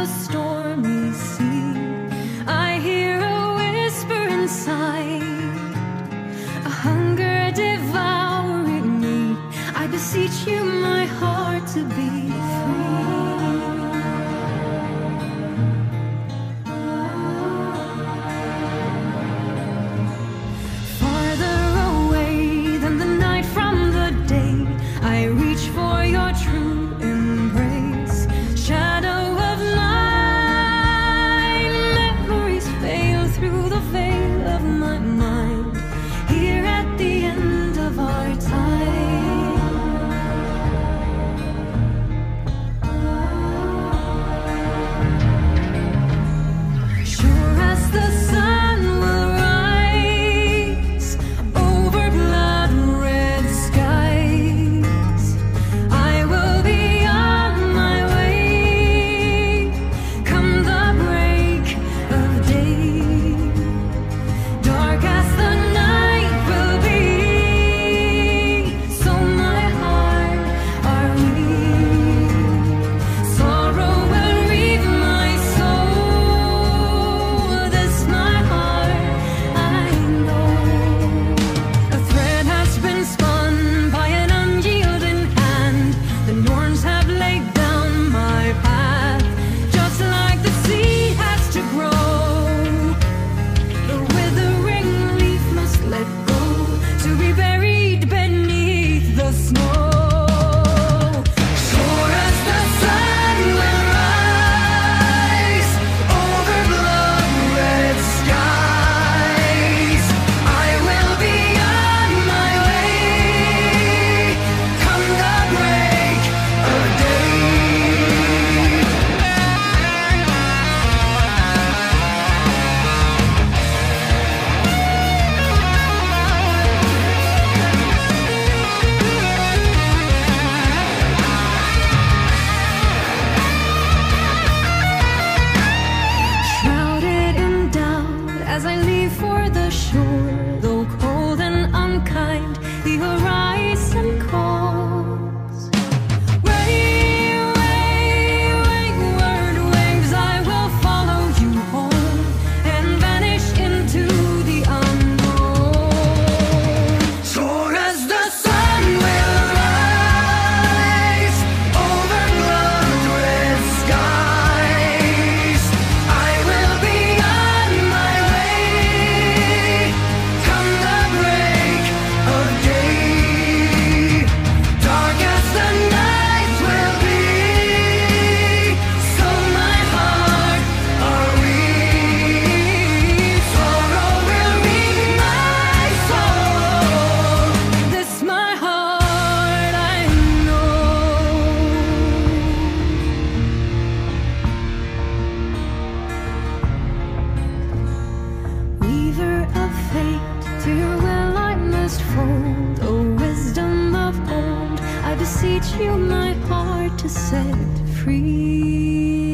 the stormy sea. as I must fold, O wisdom of old. I beseech you, my heart to set free.